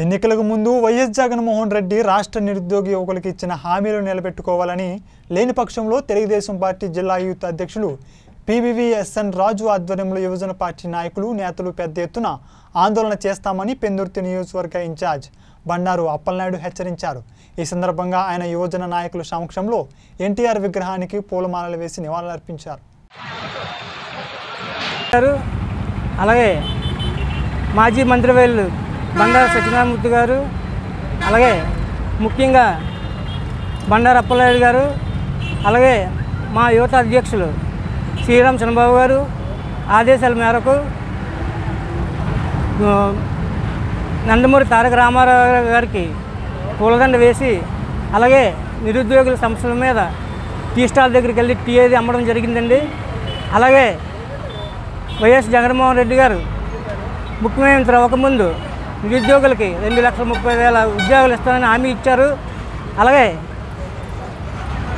ఎన్నికలకు ముందు వైఎస్ జగన్మోహన్ రెడ్డి రాష్ట్ర నిరుద్యోగ యువకులకు ఇచ్చిన హామీలు నిలబెట్టుకోవాలని లేని పక్షంలో తెలుగుదేశం పార్టీ జిల్లా యూత్ అధ్యక్షులు పీవీవీఎస్ఎన్ రాజు ఆధ్వర్యంలో యువజన పార్టీ నాయకులు నేతలు పెద్ద ఎత్తున ఆందోళన చేస్తామని పెందుర్తి నియోజకవర్గ ఇన్ఛార్జ్ బండారు అప్పలనాయుడు హెచ్చరించారు. ఈ సందర్భంగా ఆయన యువజన నాయకుల సమక్షంలో ఎన్టీఆర్ విగ్రహానికి పూలమాలలు వేసి నివాళులర్పించారు. అలాగే మాజీ మంత్రివేళ్ళు బండారు సత్యనారాయణమూర్తి గారు అలాగే ముఖ్యంగా బండారు అప్పలనాయుడు గారు అలాగే మా యువత అధ్యక్షులు శ్రీరామ్ చంద్రబాబు గారు ఆదేశాల మేరకు నందమూరి తారక రామారావు గారికి పూలదండ వేసి అలాగే నిరుద్యోగుల సమస్యల మీద టీ స్టాల్ దగ్గరికి వెళ్ళి టీ అది అమ్మడం జరిగిందండి. అలాగే వైఎస్ జగన్మోహన్ రెడ్డి గారు ముఖ్యమంత్రి అవ్వకముందు నిరుద్యోగులకి రెండు లక్షల ముప్పై వేల ఉద్యోగాలు ఇస్తానని హామీ ఇచ్చారు. అలాగే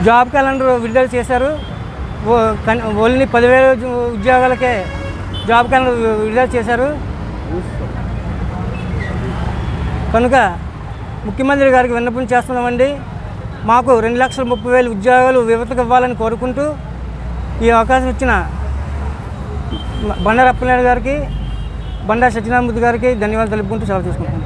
జాబ్ క్యాలెండర్ విడుదల చేశారు. కన్- ఓన్లీ పదివేల ఉద్యోగాలకే జాబ్ క్యాలెండర్ విడుదల చేశారు. కనుక ముఖ్యమంత్రి గారికి విన్నపం చేస్తున్నామండి. మాకు రెండు లక్షల ముప్పై వేల ఉద్యోగాలు యువతకు ఇవ్వాలని కోరుకుంటూ ఈ అవకాశం ఇచ్చిన బండారు అప్పలనాయుడు గారికి బండా సత్యనారాయణమూర్తి గారికి ధన్యవాదాలు తెలుపుకుంటూ సెలవు తీసుకుంటున్నాను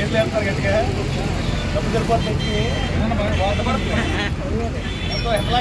ఏం లేస్తారు గట్టిగా డబ్బు సరిపోతుంది ఎట్లా